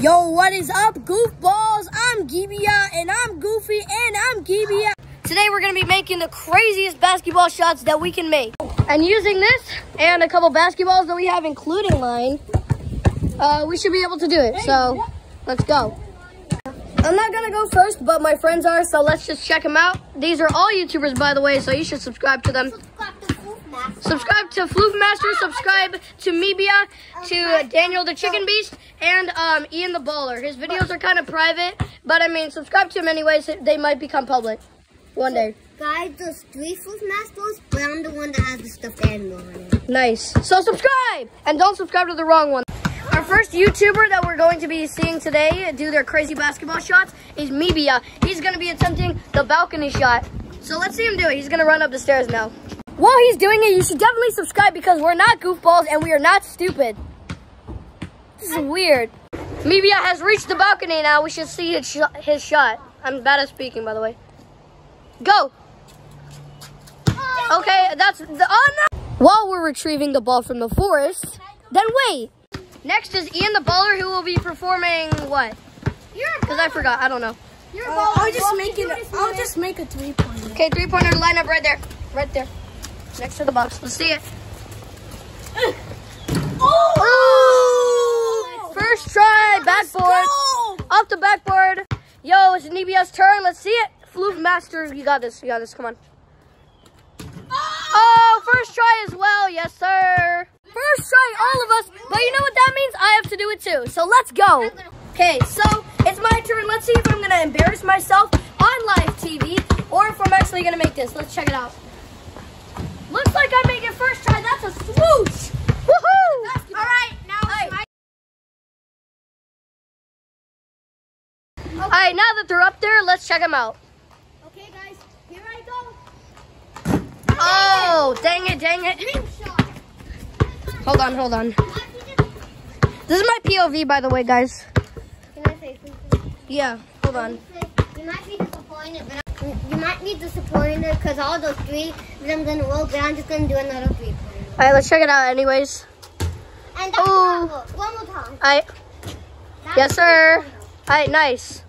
Yo, what is up, goofballs? I'm Gibia, and I'm Goofy, and I'm Gibia. Today we're gonna be making the craziest basketball shots that we can make. And using this and a couple basketballs that we have, including mine, uh, we should be able to do it. So, let's go. I'm not gonna go first, but my friends are, so let's just check them out. These are all YouTubers, by the way, so you should subscribe to them. Subscribe to Floof Master, subscribe to Mibia, to Daniel the Chicken Beast, and um, Ian the Baller. His videos are kind of private, but I mean, subscribe to him anyways. They might become public one day. Guys, those three Floof Masters, but I'm the one that has the stuffed animal on it. Nice. So subscribe! And don't subscribe to the wrong one. Our first YouTuber that we're going to be seeing today do their crazy basketball shots is Mibia. He's going to be attempting the balcony shot. So let's see him do it. He's going to run up the stairs now. While he's doing it, you should definitely subscribe because we're not goofballs and we are not stupid. This is weird. Mibia has reached the balcony now. We should see his, sh his shot. I'm bad at speaking, by the way. Go. Okay, that's the, oh no. While we're retrieving the ball from the forest, then wait. Next is Ian the baller who will be performing what? Because I forgot, I don't know. Uh, I'll just make it. I'll just make a three pointer. Okay, three pointer line up right there. Right there. Next to the box. Let's see it. Oh! oh! First try, backboard. Off the backboard. Yo, it's Nibia's turn. Let's see it. Floof Master, you got this. You got this. Come on. Ah! Oh, first try as well. Yes, sir. First try, all of us. But you know what that means? I have to do it too. So let's go. Okay, so it's my turn. Let's see if I'm going to embarrass myself on live TV or if I'm actually going to make this. Let's check it out. Looks like I make it first try. That's a swoosh. Woohoo! All right, now it's my. All right, now that they're up there, let's check them out. Okay, guys, here I go. Oh, dang it, dang it. Shot. Hold on, hold on. This is my POV, by the way, guys. Can I say something? Yeah, hold on. You might be disappointed, you might be disappointed because all those three of them gonna roll, but I'm just gonna do another three. All right, let's check it out anyways. And that's Ooh. One more time. All right, That's yes, sir. All right, nice.